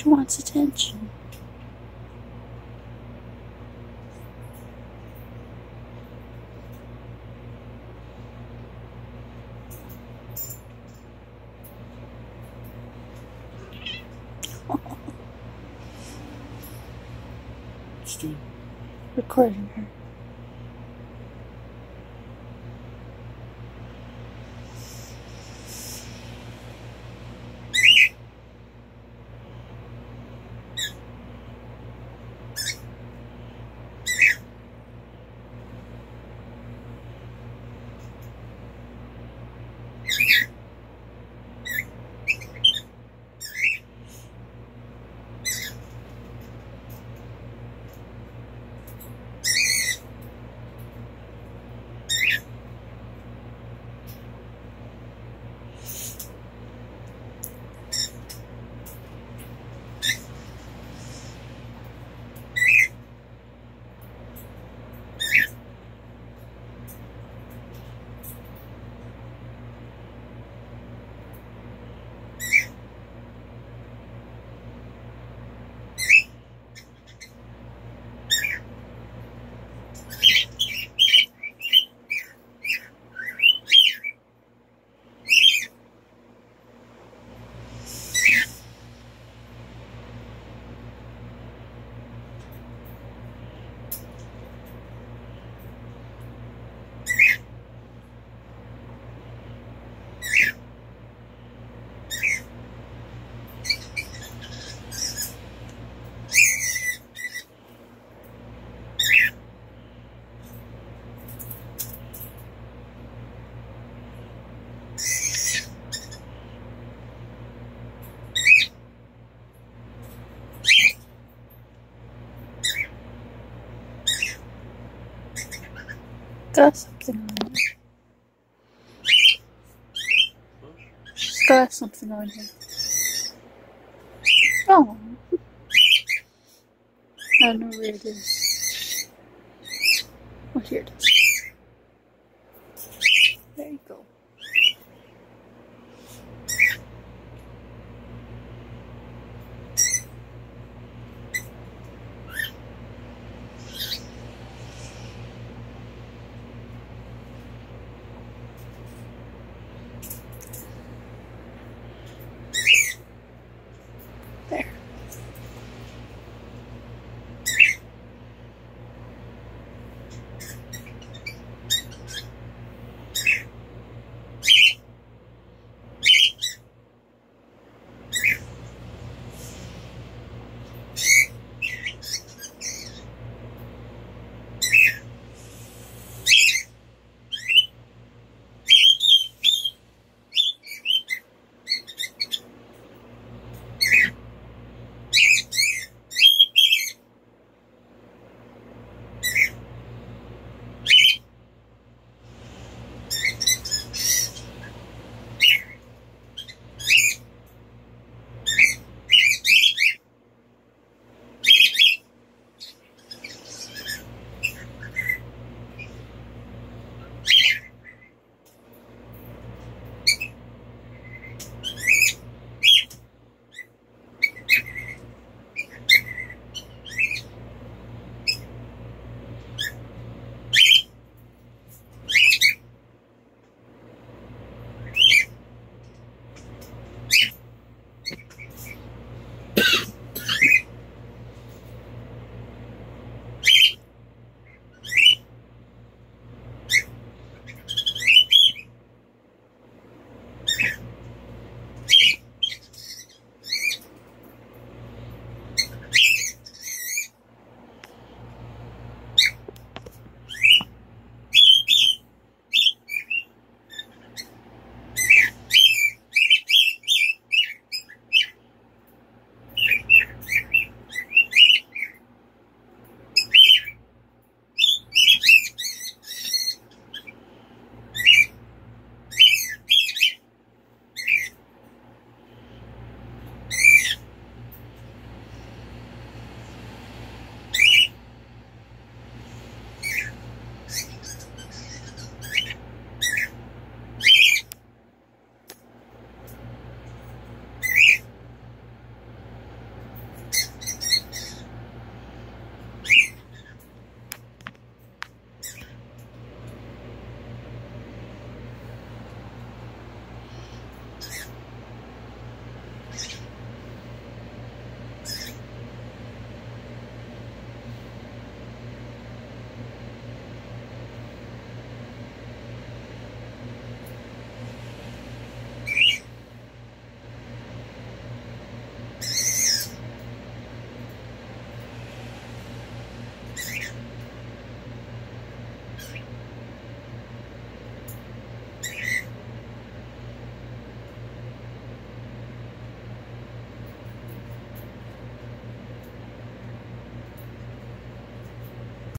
She wants attention. Recording her. Got something on. She's got something on here. Oh. I don't know where it is. Oh, here it is.